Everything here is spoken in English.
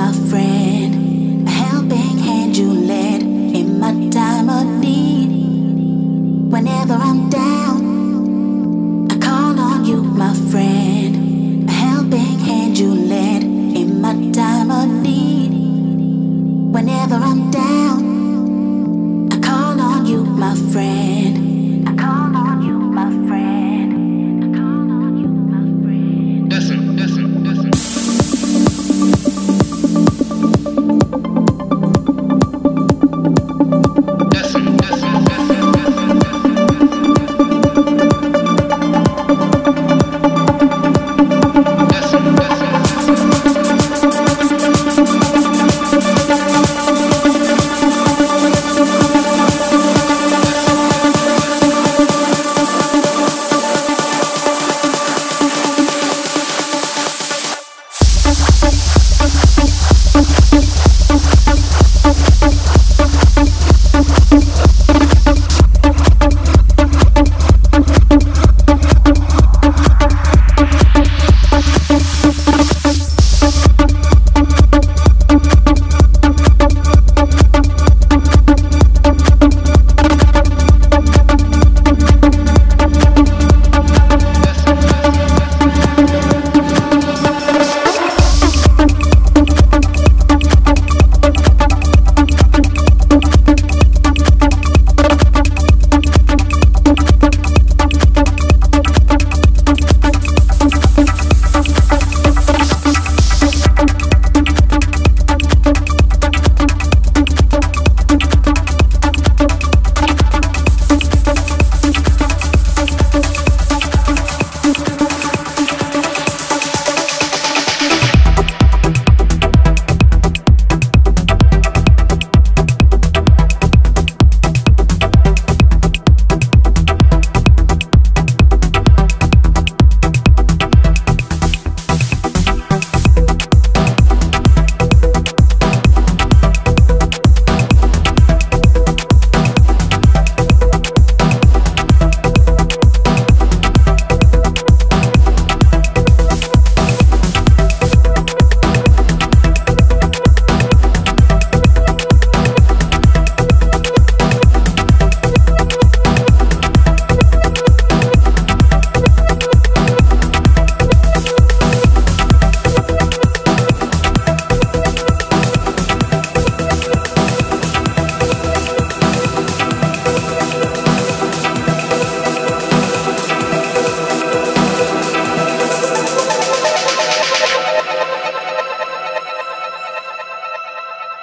my friend.